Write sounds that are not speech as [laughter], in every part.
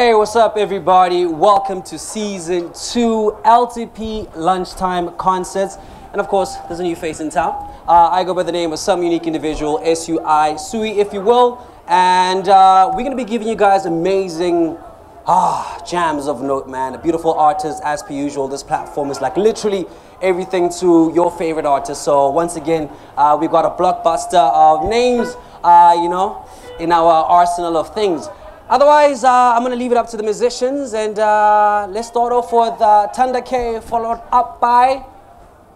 Hey, what's up, everybody? Welcome to season two LTP Lunchtime Concerts. And of course, there's a new face in town. Uh, I go by the name of some unique individual, SUI, Sui, if you will. And uh, we're gonna be giving you guys amazing ah, jams of note, man. A beautiful artist, as per usual. This platform is like literally everything to your favorite artist. So once again, uh, we've got a blockbuster of names, uh, you know, in our arsenal of things. Otherwise, uh, I'm going to leave it up to the musicians. And uh, let's start off with uh, Thanda K, followed up by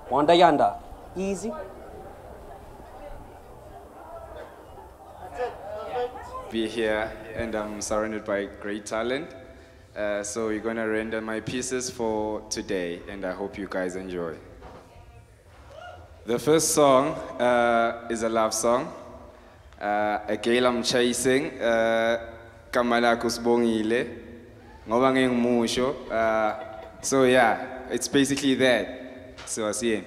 Wonda Yanda. Easy. Be here, and I'm surrounded by great talent. Uh, so we're going to render my pieces for today, and I hope you guys enjoy. The first song uh, is a love song. Uh, a girl I'm chasing. Igama lakho ngoba so yeah it's basically that. So asiyeni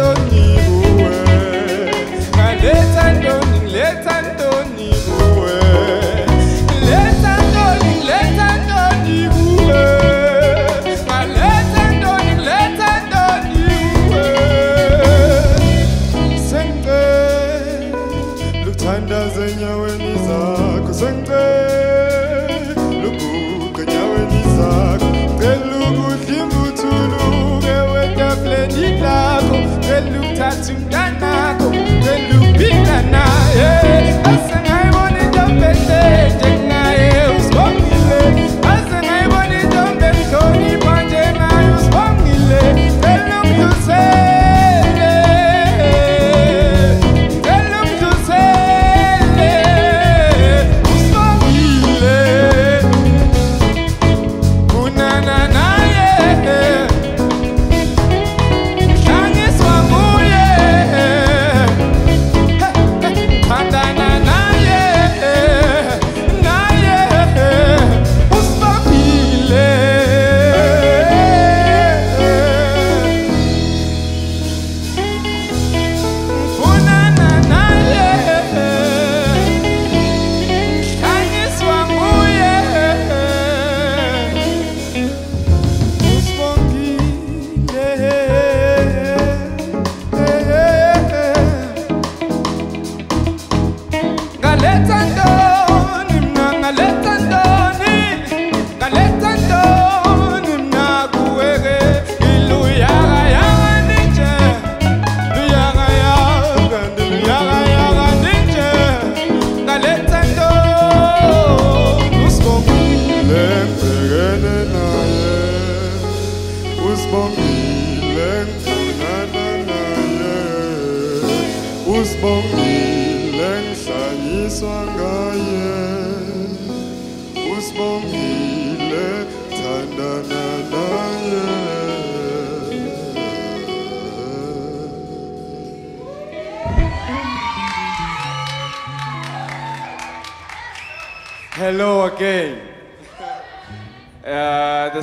Hello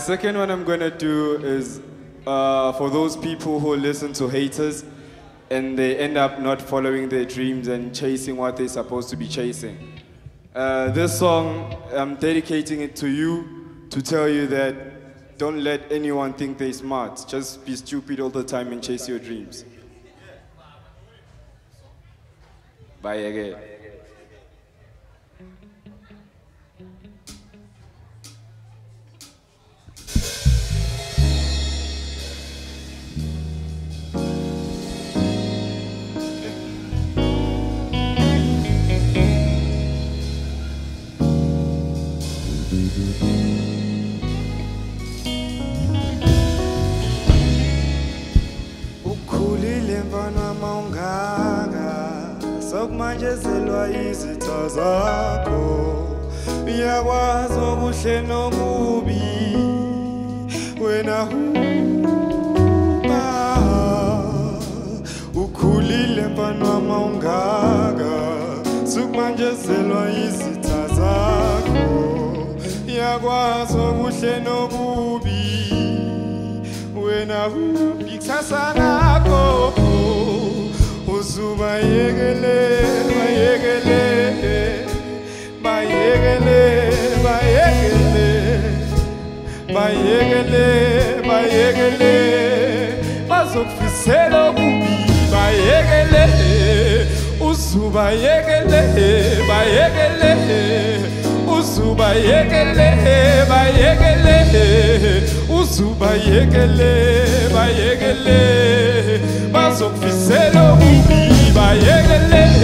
second one I'm gonna do is uh, for those people who listen to haters and they end up not following their dreams and chasing what they're supposed to be chasing. Uh, this song, I'm dedicating it to you to tell you that don't let anyone think they're smart. Just be stupid all the time and chase your dreams. Bye again. Nokubi wena huba ukhulile mfana wama ungaka sukumanjezelwa izitha zakho. Uyakwazi okuhle nokubi wena ikusasa lakho uzubayekele bayekele bayekele bazokufisela okubi bayekele uzubayekele bayekele uzubayekele bayekele uzubayekele bayekele bazokufisela okubi bayekele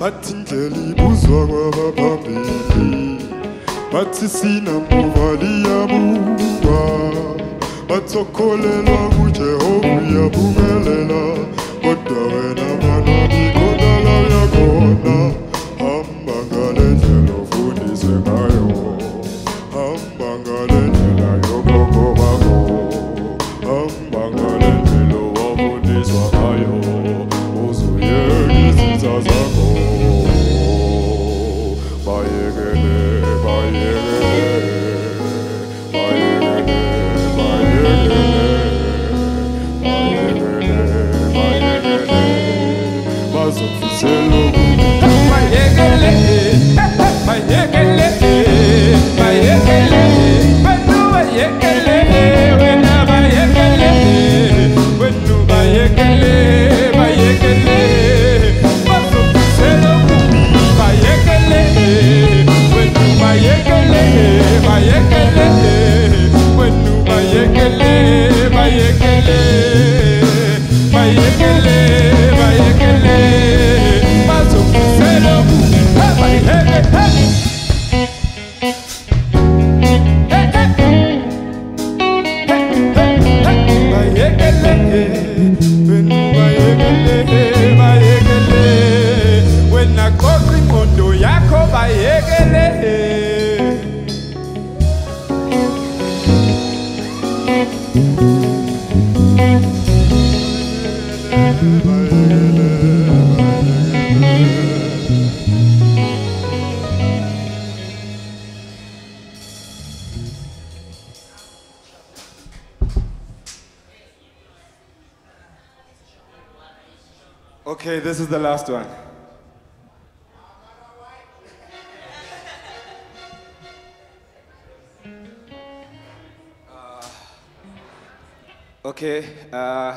bathi indlela ibuzwa kwabaphambili bathi sinamuva liyabuka bathokholelwa kujehova uyaphumelela bazofisela Okay, this is the last one. Okay, uh,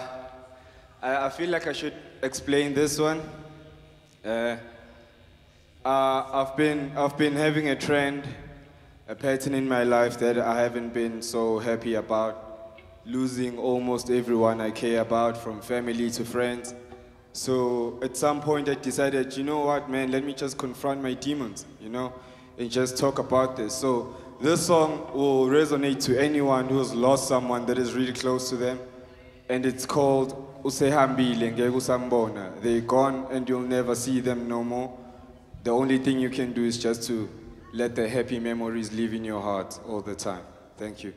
I, I feel like I should explain this one. Uh, uh, I've been I've been having a trend, a pattern in my life that I haven't been so happy about, losing almost everyone I care about, from family to friends. So at some point I decided, you know what, man, let me just confront my demons, you know, and just talk about this. So this song will resonate to anyone who has lost someone that is really close to them. And it's called Usehambile ngeke usambona. They're gone and you'll never see them no more. The only thing you can do is just to let the happy memories live in your heart all the time. Thank you.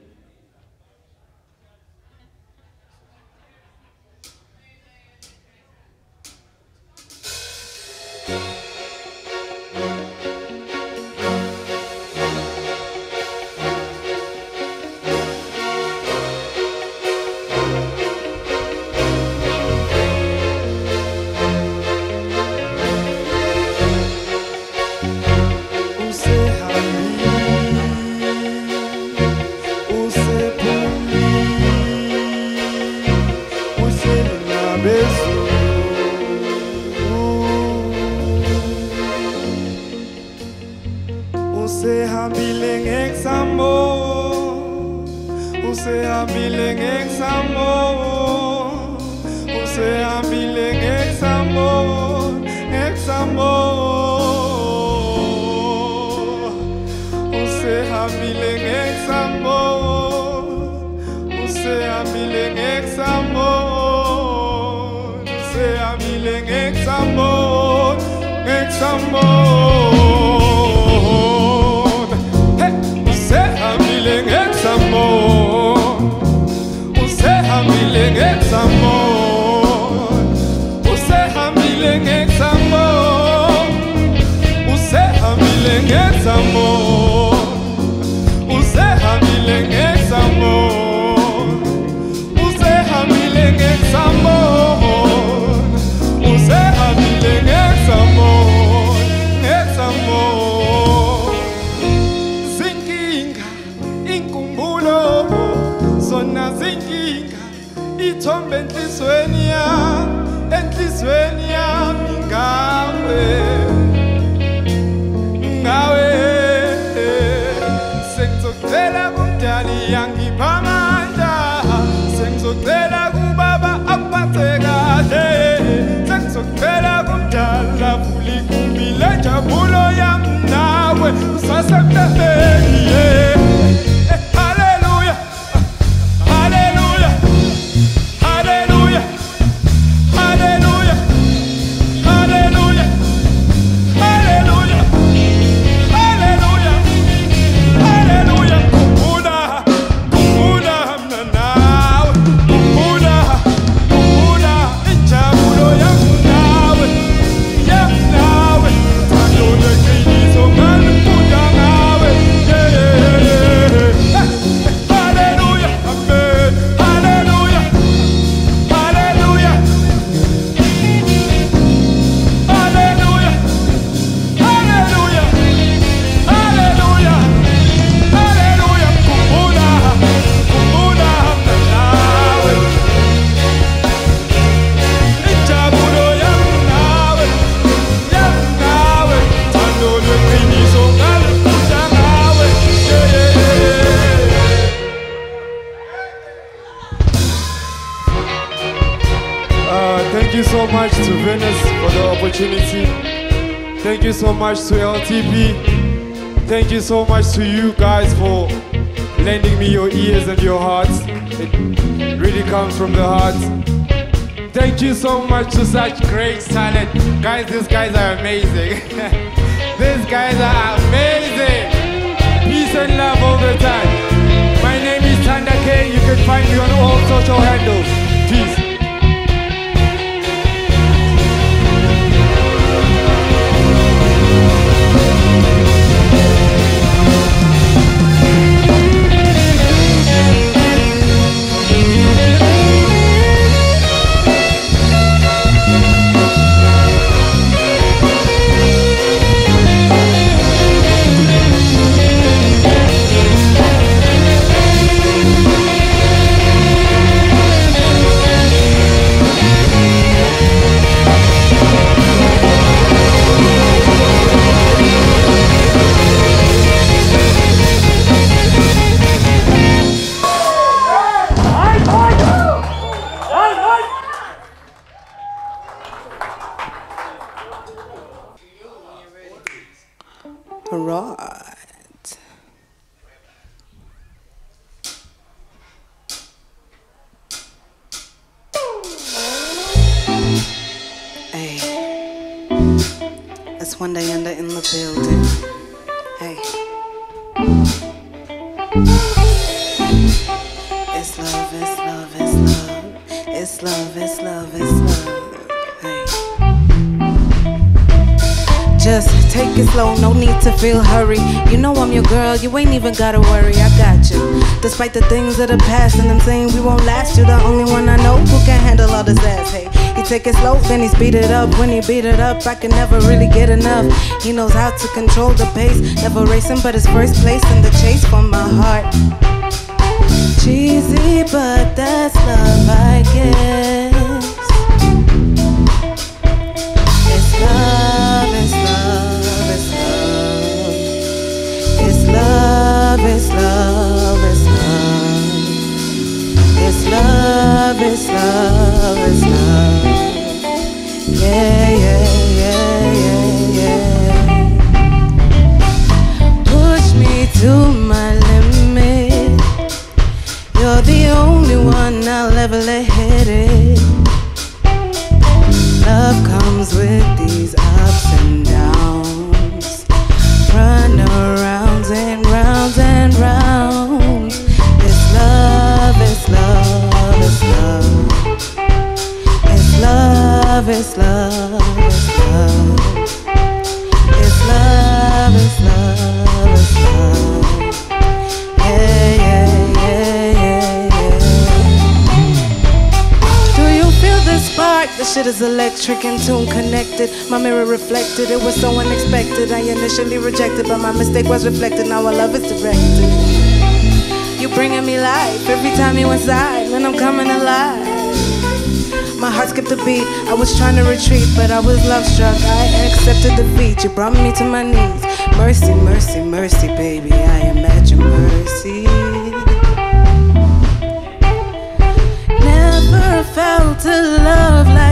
abile ngeksambo useabile ngeksambo useabile ngeksambo ngeksambo useabile ngeksambo useabile ngeksambo useabile exambo. Exambo. amor. Só se eu perder, yeah. Much to LTP. Thank you so much to you guys for lending me your ears and your hearts. It really comes from the heart. Thank you so much to such great talent. Guys, these guys are amazing. [laughs] these guys are amazing. Peace and love all the time. My name is Thanda K. You can find me on all social handles. Peace. Gotta worry, I got you. Despite the things of the past, and I'm saying we won't last, you're the only one I know who can handle all this ass. Hey, he take it slow, then he speed it up. When he beat it up, I can never really get enough. He knows how to control the pace, never racing, but his first place in the chase for my heart. Cheesy, but that's love, I guess. It's love. Love, it's love, it's love. Yeah, yeah, yeah, yeah, yeah. Push me to my limit. You're the only one I'll ever let love, it's love, it's love. It's love, it's love, it's love. Yeah, yeah, yeah, yeah, yeah. Do you feel the spark? The shit is electric and tune connected. My mirror reflected, it was so unexpected. I initially rejected, but my mistake was reflected. Now our love is directed. You bringing me life every time you inside, when I'm coming alive. Heart skipped a beat. I was trying to retreat, but I was love struck. I accepted defeat. You brought me to my knees. Mercy, mercy, mercy, baby. I am at your mercy. Never felt a love like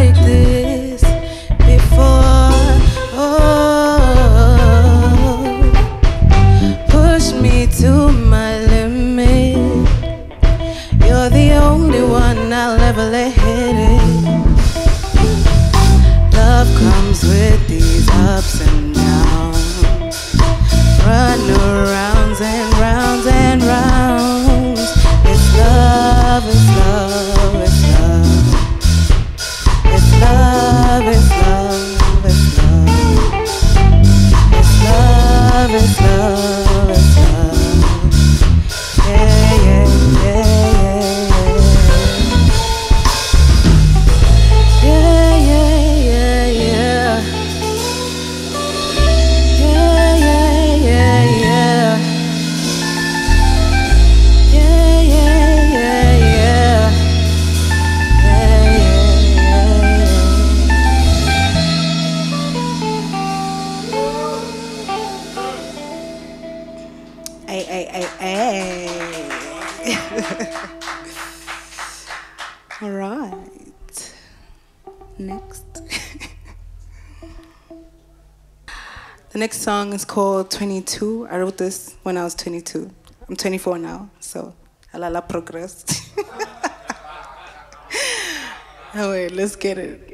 next song is called 22. I wrote this when I was 22. I'm 24 now, so a la la progress. [laughs] oh, wait, let's get it.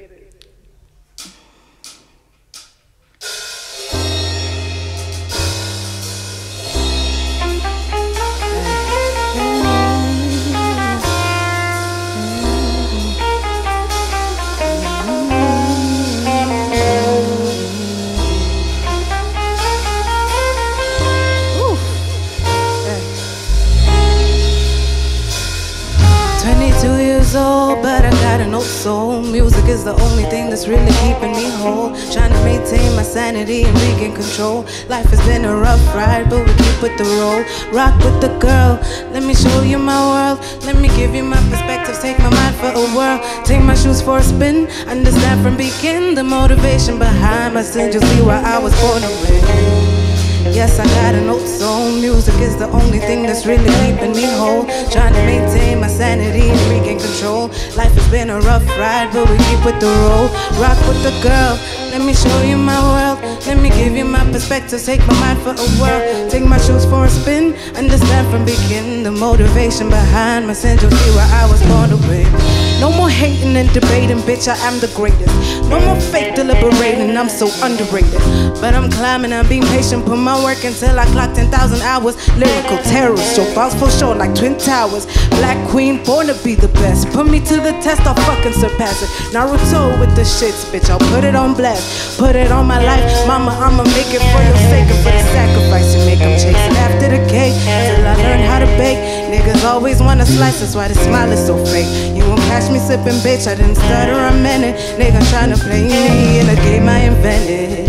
22 old, but I got an old soul. Music is the only thing that's really keeping me whole. Trying to maintain my sanity and regain control. Life has been a rough ride, but we keep with the roll. Rock with the girl, let me show you my world. Let me give you my perspective, take my mind for a whirl. Take my shoes for a spin, understand from begin the motivation behind my sin. You'll see why I was born to win. Yes, I got an old soul. Music is the only thing that's really keeping me whole. Trying to maintain my sanity and regain control. Life has been a rough ride, but we keep with the roll. Rock with the girl. Let me show you my world. Let me give you my perspective. Take my mind for a whirl. Take my shoes for a spin. Understand from begin the motivation behind my sin. You'll see why I was born to win. No more hating and debating, bitch. I am the greatest. No more fake deliberating. I'm so underrated. But I'm climbing. I'm being patient. Put my work until I clock 10,000 hours. Lyrical terrorist. Show bounce for sure like Twin Towers. Black Queen, born to be the best. Put me to the test. I'll fucking surpass it. Naruto with the shits, bitch. I'll put it on blast. Put it on my life. Mama, I'ma make it for your sake and for the sacrifice you make. I'm chasing after the cake till I learn how to bake. Niggas always wanna slice, that's why the smile is so fake. You won't catch me sipping, bitch. I didn't stutter a minute. Nigga trying to play me in a game I invented.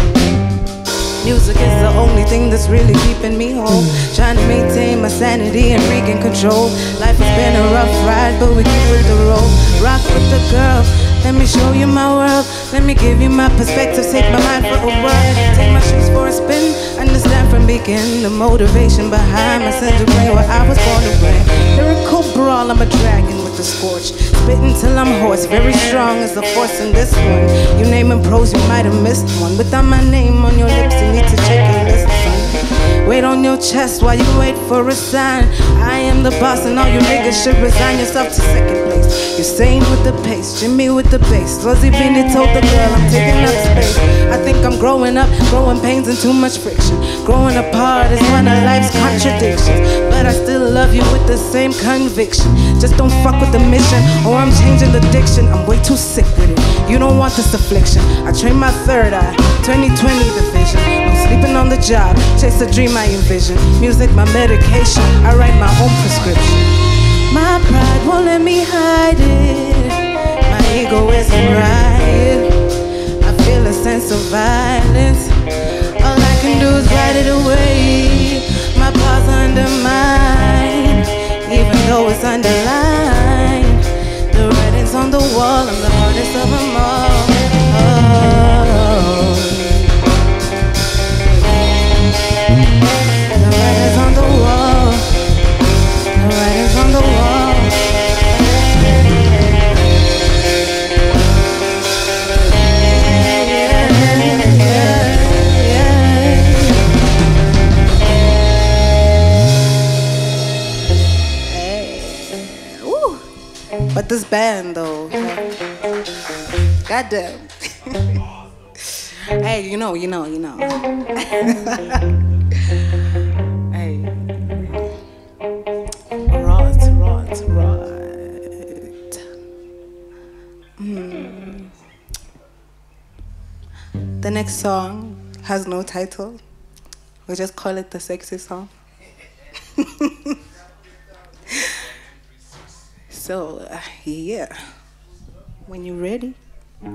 Music is the only thing that's really keeping me whole. Trying to maintain my sanity and regain control. Life has been a rough ride, but we keep with the roll. Rock with the girl. Let me show you my world. Let me give you my perspective. Take my mind for a whirl. Take my shoes for a spin. Understand from begin the motivation behind my sins to bring what I was born to bring. Lyrical brawl, I'm a dragon with the scorch. Spitting till I'm hoarse. Very strong as the force in this one. You name and pros, you might have missed one. Without my name on your lips, you need to check your list. Weight on your chest while you wait for a sign. I am the boss, and all you niggas should resign yourself to second place. Usain with the pace, Jimmy with the bass. Lizzie Beanie told the girl I'm taking up space. I think I'm growing up, growing pains and too much friction. Growing apart is one of life's contradictions. But I still love you with the same conviction. Just don't fuck with the mission, or I'm changing the diction. I'm way too sick with it. You don't want this affliction. I train my third eye, 2020 the vision. I'm sleeping on the job, chase a dream I envision. Music, my medication. I write my own prescription. My pride won't let me hide it. My ego is a riot. I feel a sense of violence. All I can do is write it away. My paws undermined, even though it's underlined. The writing's on the wall. I'm [laughs] hey, you know, you know, you know. [laughs] hey. Right, right, right. Hmm. The next song has no title. We just call it the sexy song. [laughs] so, uh, yeah. When you're ready. Hey,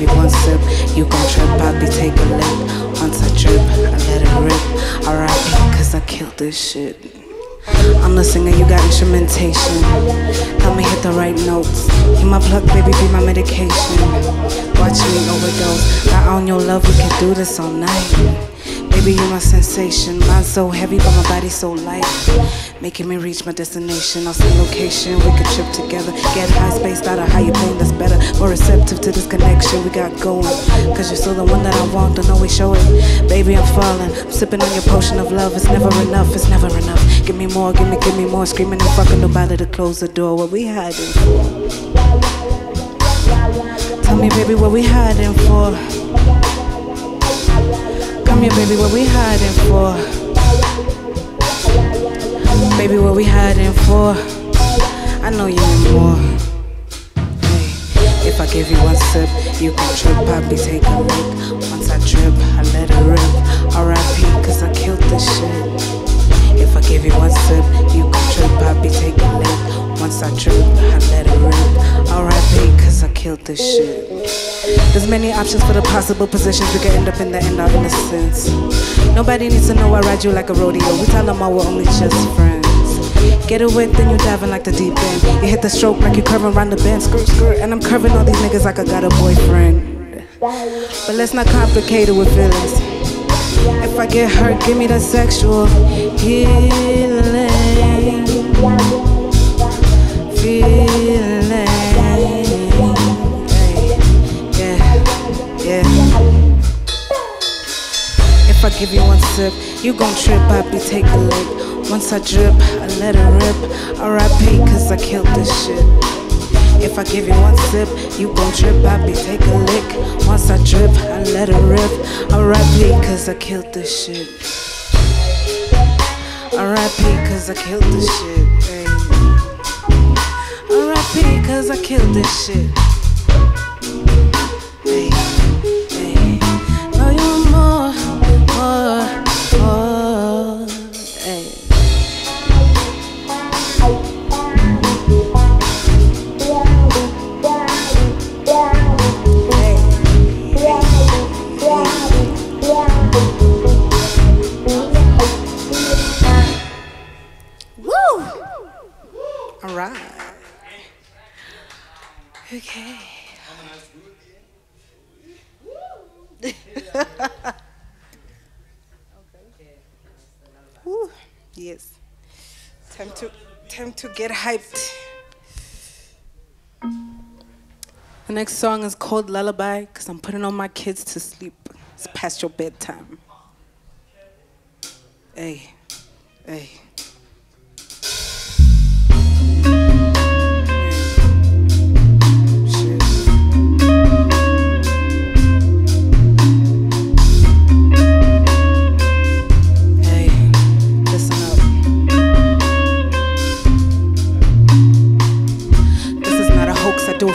give you one sip, you gon' trip. I be taking lick. Once I trip, I let it rip. R.I.P. cause I killed this shit. I'm the singer, you got instrumentation. Help me hit the right notes. You my plug, baby, be my medication. Watch me overdose. I own your love, we can do this all night. Baby, you're my sensation. Mind so heavy, but my body so light. Making me reach my destination. I'll see location, we could trip together. Get high spaced out of you playing that's better. More receptive to this connection we got going. Cause you're still the one that I want, don't always show it. Baby, I'm falling. I'm sipping on your potion of love. It's never enough, it's never enough. Give me more, give me, give me more. Screaming and fucking nobody to close the door. What we hiding for? Tell me, baby, what we hiding for? Come baby, what we hiding for? Baby, what we hiding for? I know you need more. Hey, if I give you one sip, you gon' trip. Be taking a lick. Once I trip, I let it rip. R.I.P. cause I killed this shit. If I give you one sip, you gon' trip. Be taking a lick. Once I trip, I let it rip. Killed this shit. There's many options for the possible positions. We could end up in the end of innocence. Nobody needs to know I ride you like a rodeo. We tell them all we're only just friends. Get wet, then you diving like the deep end. You hit the stroke like you're curving around the bend. Skirt, skirt, and I'm curving all these niggas like I got a boyfriend. But let's not complicate it with feelings. If I get hurt, give me that sexual healing. Feeling. If I give you one sip, you gon' trip, I be take a lick. Once I drip, I let it rip. R.I.P. cause I killed this shit. If I give you one sip, you gon' trip, I be take a lick. Once I drip, I let it rip. R.I.P. cause I killed this shit. R.I.P. cause I killed this shit. Hey. RIP, cause I killed this shit. Get hyped. The next song is called Lullaby because I'm putting all my kids to sleep. It's past your bedtime. Hey, hey.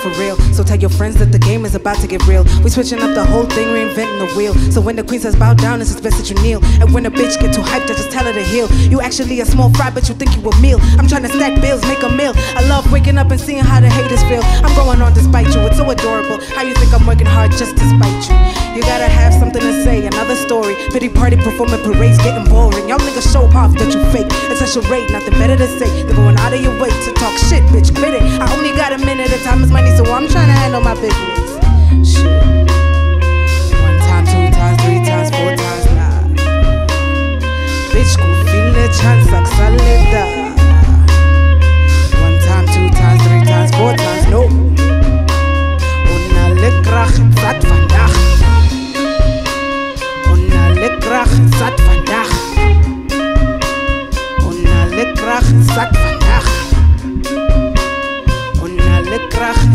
for real. So tell your friends that the game is about to get real. We switching up the whole thing, reinventing the wheel. So when the queen says bow down, it's best that you kneel. And when a bitch get too hyped, I just tell her to heal. You actually a small fry, but you think you a meal. I'm trying to stack bills, make a meal. I love waking up and seeing how the haters feel. I'm going on despite you, it's so adorable. How you think I'm working hard just to spite you? You gotta have something to say, another story. Pity party performing parades getting boring. Y'all niggas show off that you fake. It's a charade, nothing better to say. They're going out of your way to talk shit, bitch. Quit it. I only got a minute, the time is money, so I'm trying to handle my business. Shit. One time, two times, three times, four times, nah. Bitch, go feel the chance, like salida. One time, two times, three times, four times, no. Vandaag. Una lekrach, zat vandaag. Una lekrach, zat vandaag. Una lekrach, zat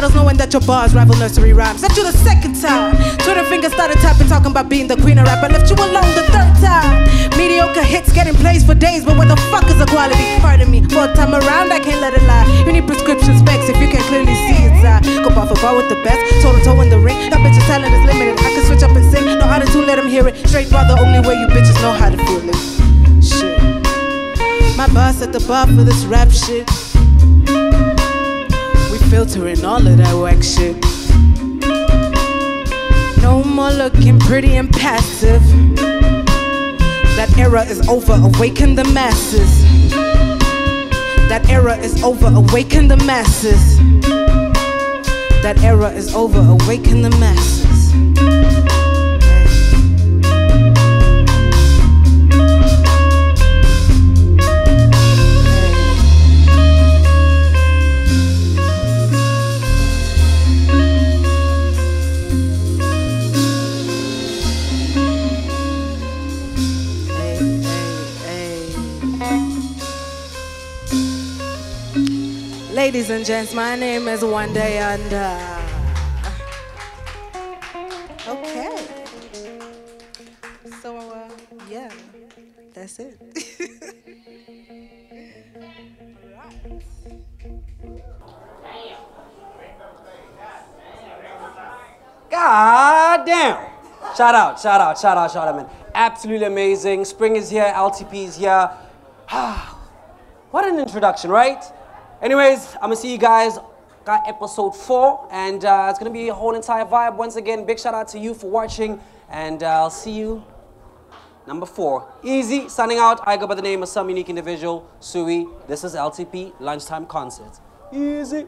titles knowing that your bars rival nursery rhymes. Left you the second time. Twitter fingers started tapping, talking about being the queen of rap. I left you alone the third time. Mediocre hits getting plays for days, but what the fuck is the quality? Pardon me, fourth time around, I can't let it lie. You need prescription specs if you can clearly see its eye. Go bar for bar with the best, toe to toe in the ring. That bitch's talent is limited. I can switch up and sing. No auto tune, let him hear it. Straight bar, the only way you bitches know how to feel it. Shit. My boss at the bar for this rap shit. Filtering all of that whack shit. No more looking pretty and passive. That era is over, awaken the masses. That era is over, awaken the masses. That era is over, awaken the masses. Ladies and gents, my name is Wonda Yanda. Okay. So, uh, yeah, that's it. [laughs] God damn. Shout out, shout out, shout out, shout out, man. Absolutely amazing. Spring is here, LTP is here. [sighs] what an introduction, right? Anyways, I'm gonna see you guys. Got episode four, and uh, it's gonna be a whole entire vibe. Once again, big shout out to you for watching, and uh, I'll see you number four. Easy, signing out. I go by the name of some unique individual, Sui. This is LTP Lunchtime Concerts. Easy.